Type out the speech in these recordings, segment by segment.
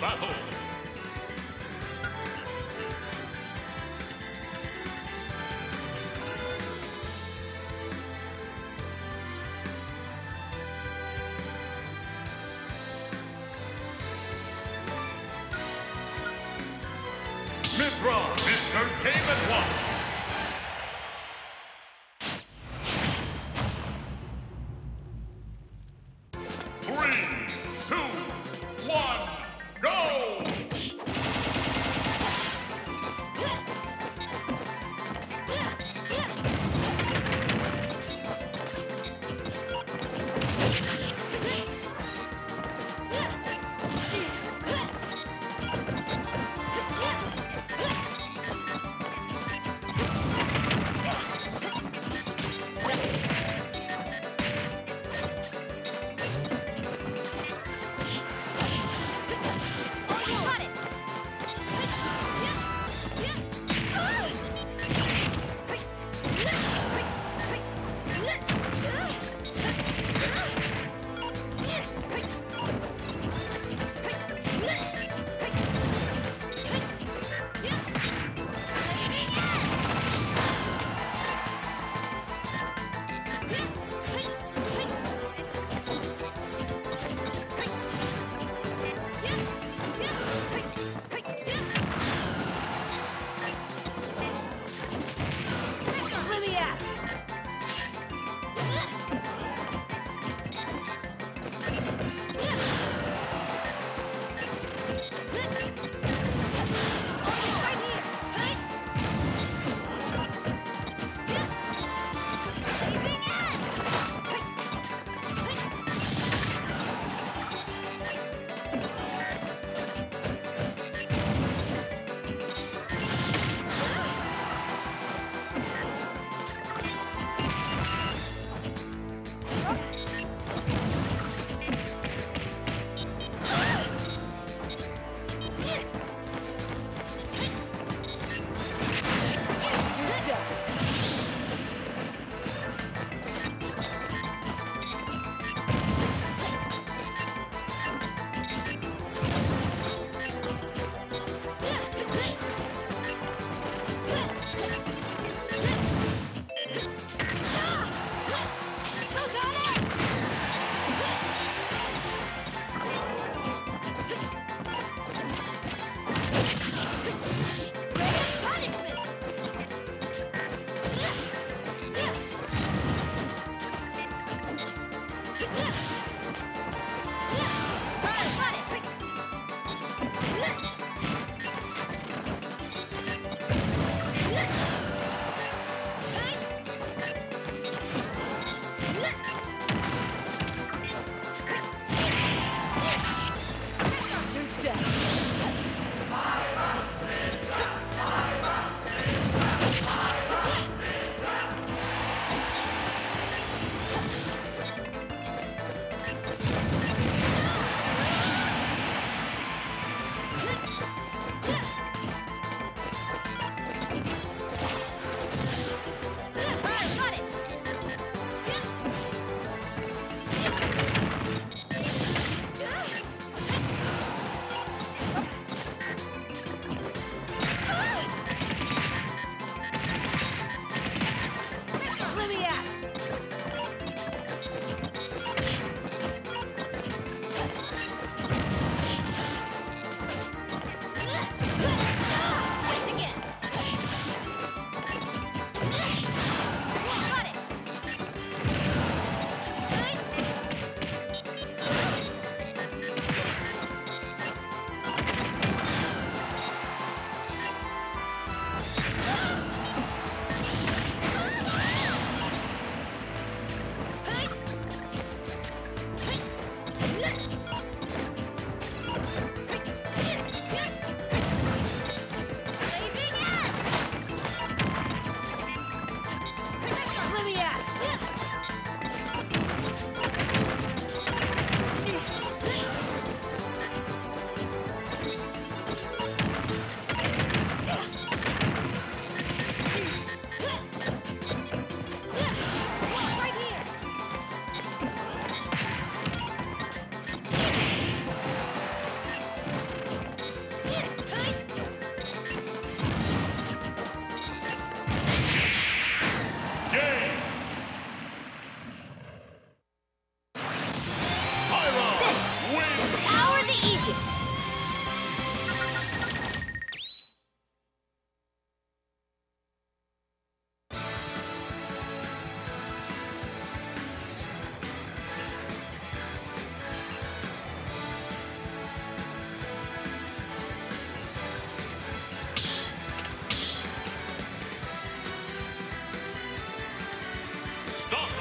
battle.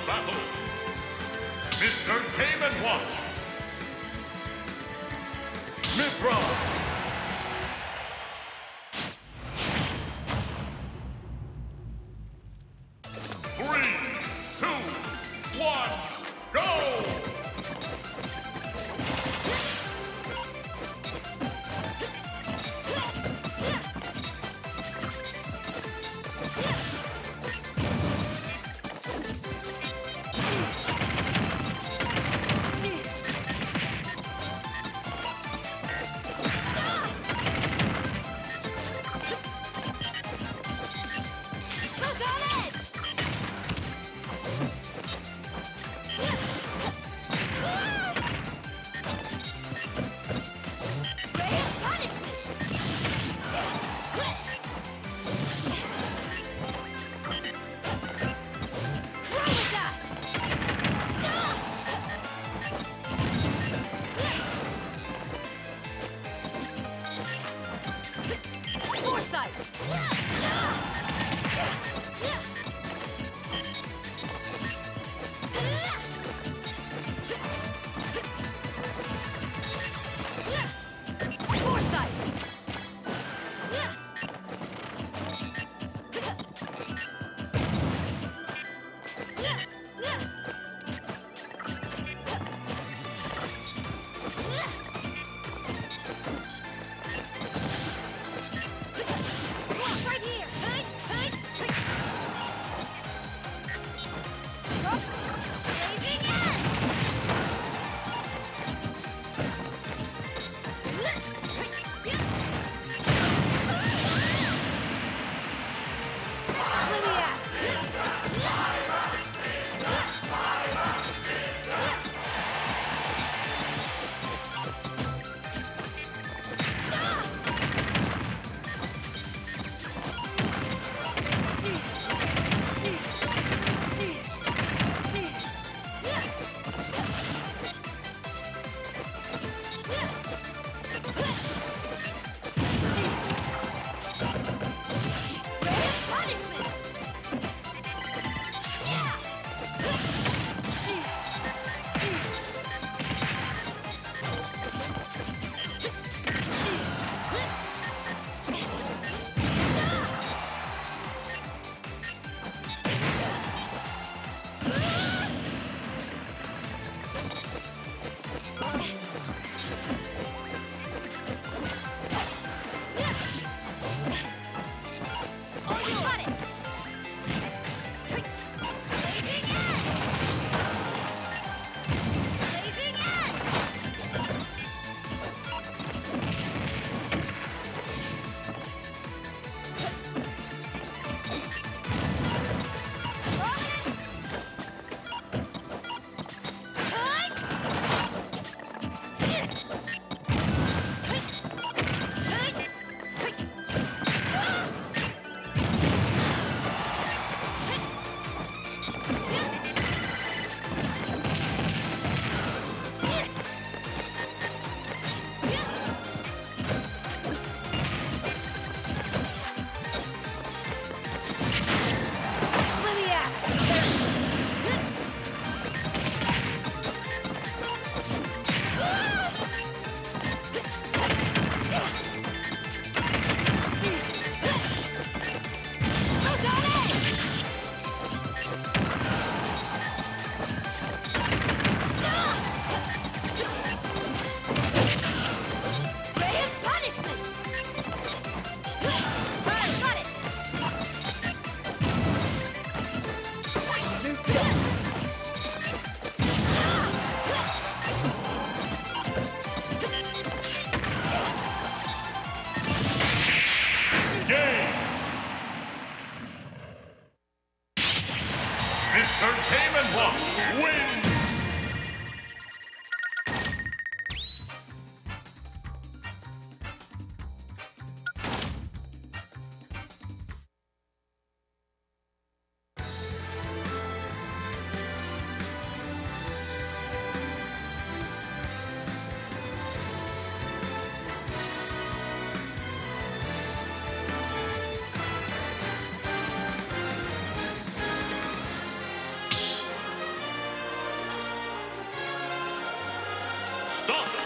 Battle. Mr. Game Watch. Mithra.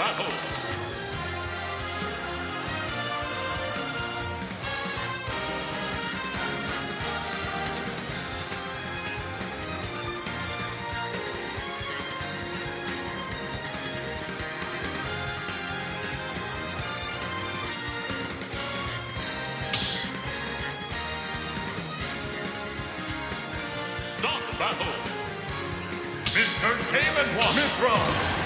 Battle! Stop battle! Mr. Watch! Mithra!